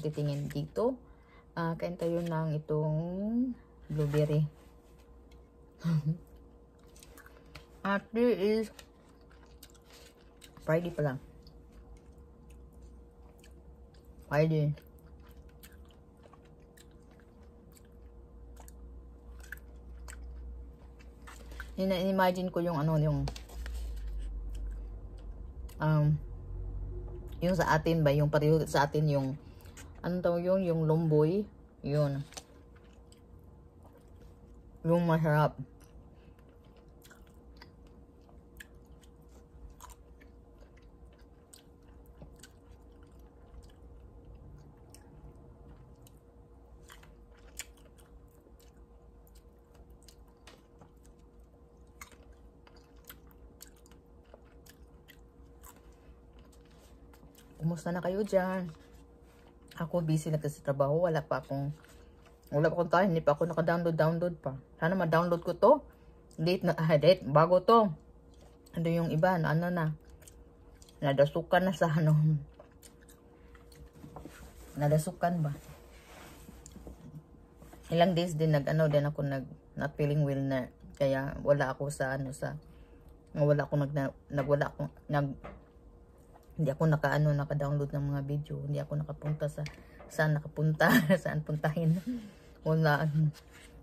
titingin dito. Uh, kain tayo ng itong blueberry. At this is Friday pa lang. Friday. Ina-imagine ko yung ano, yung um, yung sa atin ba, yung pareho sa atin yung ano tawag yun, yung lumboy, yun. Yung masarap. Kumusta na kayo dyan? Ako busy na kasi trabaho. Wala pa akong wala pa akong tayo. Hindi pa ako naka-download download pa. Sana ma-download ko to. Date na, ah. Bago to. Ano yung iba? Ano, ano na? Nadasukan na sa ano. Nadasukan ba? Ilang days din nag ano din ako nag not feeling well na kaya wala ako sa ano sa wala ako nag, nag wala ako nag hindi ako naka-ano, naka-download ng mga video. Hindi ako nakapunta sa saan nakapunta, saan puntahin. Wala.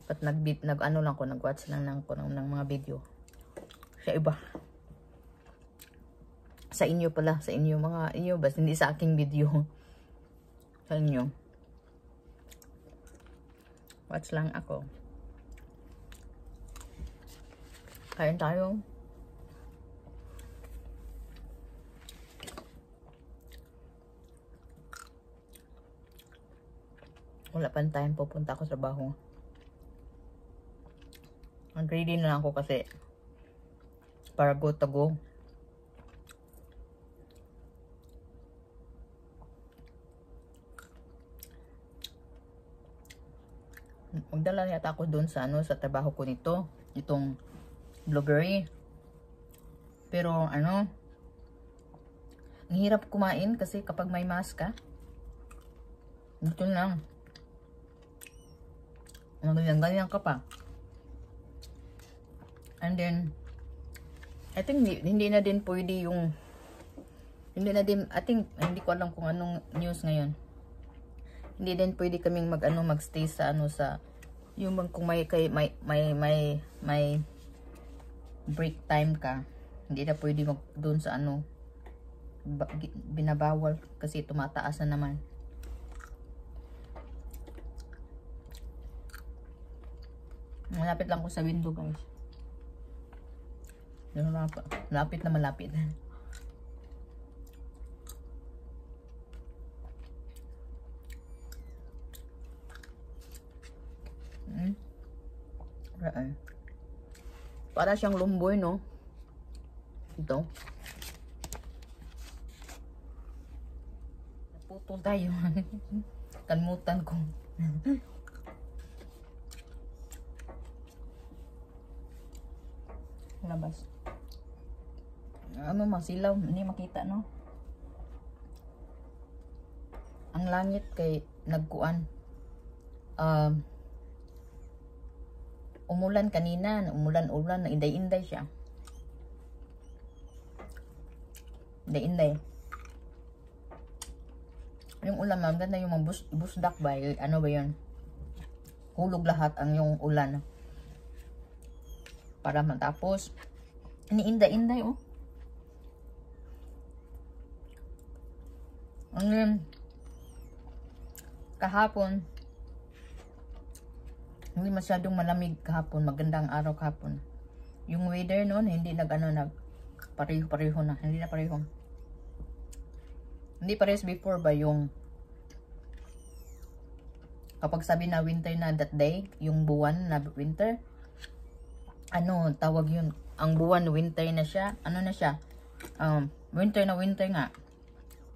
Pat nag nag ano lang ko, nag-watch lang lang ko ng, ng mga video. Sa iba. Sa inyo pala, sa inyo mga inyo basta hindi sa aking video. Sa inyo. Watch lang ako. Kain tayo. Wala pang time pupunta ako sa trabaho. Ang ready na ako kasi para go to go. Magdala yata ako doon sa ano sa trabaho ko nito itong blueberry pero ano ang hirap kumain kasi kapag may mask ka dito lang Ganyan-ganyan ka pa. And then, I think hindi, na din pwede yung hindi na din, I think, hindi ko alam kung anong news ngayon. Hindi din pwede kaming mag, ano, magstay sa, ano, sa, yung kung may, kay, may, may, may, may break time ka, hindi na pwede mag, doon sa, ano, binabawal kasi tumataas na naman. Malapit lang ko sa window guys. Yan na. Malapit na malapit. Hmm. Para siyang lumboy, no? Ito. Naputol tayo. Kanmutan ko. labas. Ano masilaw hindi makita no? Ang langit kay nagkuan. Um, umulan kanina umulan-ulan inday-inday siya. Inday-inday. Yung ulan ma'am ganda yung mga bus, busdak ba? Ano ba yun? Hulog lahat ang yung ulan. Para matapos iniinday-inday oh. Ang kahapon hindi masyadong malamig kahapon magandang araw kahapon. Yung weather noon hindi nag ano nag pareho-pareho na hindi na pareho. Hindi parehas before ba yung kapag sabi na winter na that day yung buwan na winter ano, tawag yun, ang buwan, winter na siya, ano na siya, um, winter na winter nga,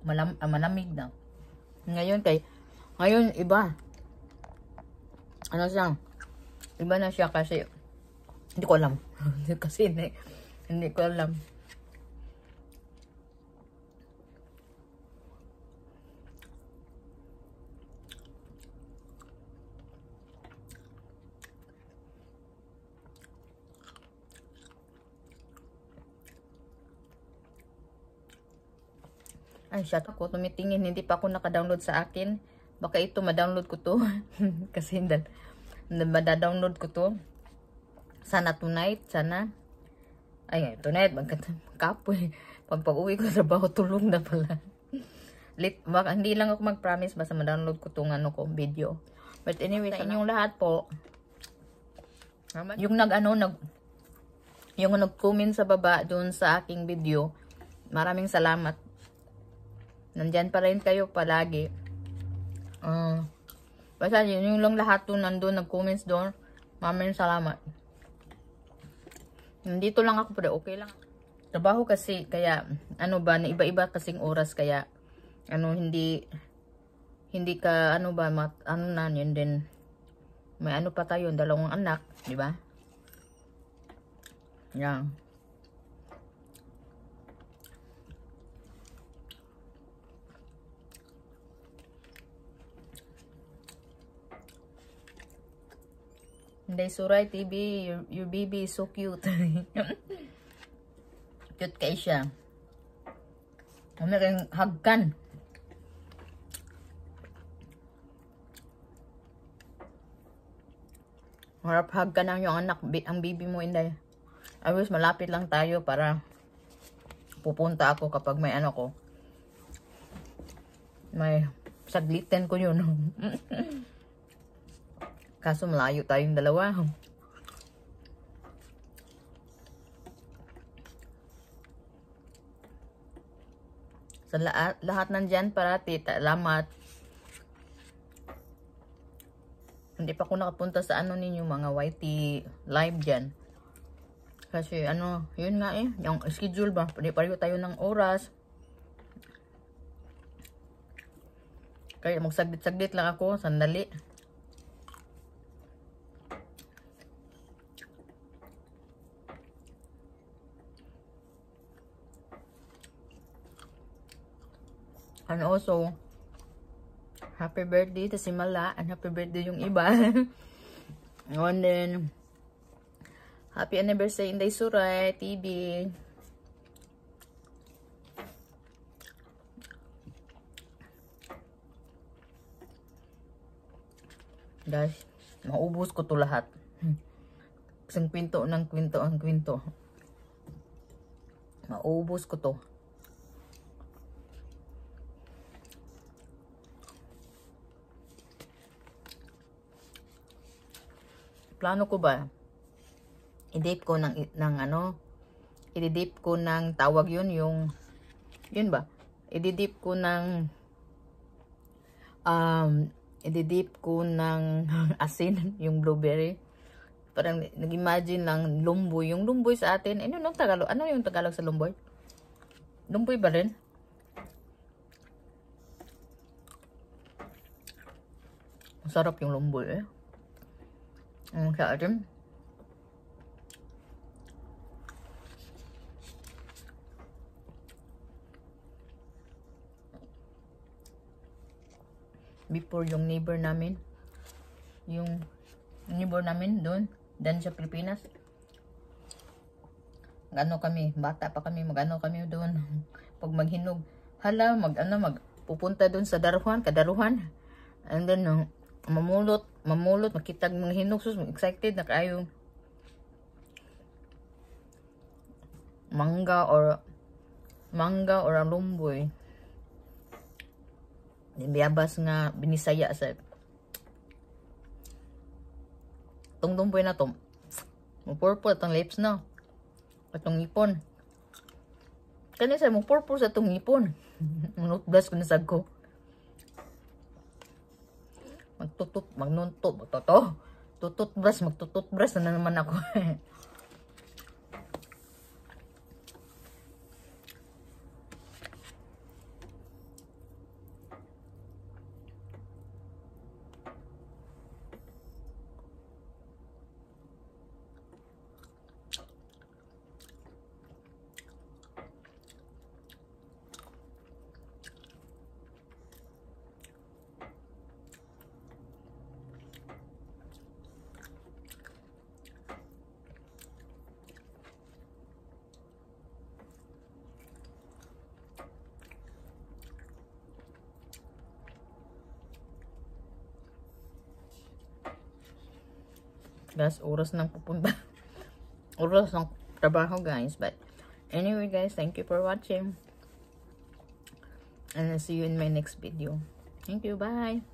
Malam, uh, malamig na. Ngayon kay, ngayon iba, ano siya, iba na siya kasi, hindi ko alam, kasi hindi, hindi ko alam. Ay, shut ako. Tumitingin. Hindi pa ako naka-download sa akin. Baka ito, ma-download ko to. Kasi hindi. Mada-download ko to. Sana tonight. Sana. Ay, tonight. Magkapoy. Pag pag-uwi ko sa trabaho, tulong na pala. Lit, baka, hindi lang ako mag-promise. Basta ma-download ko tong ano ko, video. But anyway, sa inyong lahat po. Yung nag-ano, nag, yung nag-comment sa baba doon sa aking video. Maraming salamat. Nandyan pa rin kayo palagi. Uh, basta yun yung lang lahat doon nandun, nag-comments doon. Maraming salamat. Nandito lang ako pero okay lang. Trabaho kasi kaya ano ba na iba-iba kasing oras kaya ano hindi hindi ka ano ba mat, ano na yun din may ano pa tayo dalawang anak, di ba? Yan. Hindi, Suray TV, your, your baby is so cute. cute kay siya. Ano rin, hagkan. Harap hagkan ang yung anak, ang baby mo, Inday. I wish malapit lang tayo para pupunta ako kapag may ano ko. May saglitin ko yun. Kaso malayo tayong dalawa. Sa lahat, lahat nandyan parati, salamat. Hindi pa ako nakapunta sa ano ninyo mga YT live dyan. Kasi ano, yun nga eh, yung schedule ba, pare-pareho tayo ng oras. Kaya magsaglit-saglit lang ako, sandali. And also, happy birthday to si Mala and happy birthday yung iba. and then, happy anniversary Inday Suray TV. Guys, maubos ko to lahat. Isang kwento ng kwento ang kwento. Maubos ko to. Plano ko ba, i-dip ko ng, ng ano, i-dip ko ng tawag yun, yung, yun ba, i-dip ko ng, um, i-dip ko ng asin, yung blueberry. Parang nag-imagine lang lumboy. Yung lumboy sa atin, ano yung Tagalog? Ano yung Tagalog sa lumboy? Lumboy ba rin? Masarap yung lumboy eh. Ang sa atin. Before yung neighbor namin, yung neighbor namin doon, dan sa Pilipinas. Magano kami, bata pa kami, magano kami doon. Pag maghinog, hala, mag ano, mag pupunta doon sa daruhan, kadaruhan. And then, mamulot, mamulot, makitag mga hinuksos, excited na kayo. Mangga or mangga or alumboy. Biyabas nga binisaya sa tong lumboy na to. Mo-purple atong lips na. Atong ngipon. Kani sa mo purple sa atong ngipon. Notebus ko na sag ko magtutut, magnuntot, magtoto, tutut brush, magtutut brush na naman ako. Guys, oras nang pupunta. oras ng trabaho guys. But anyway guys, thank you for watching. And I'll see you in my next video. Thank you. Bye.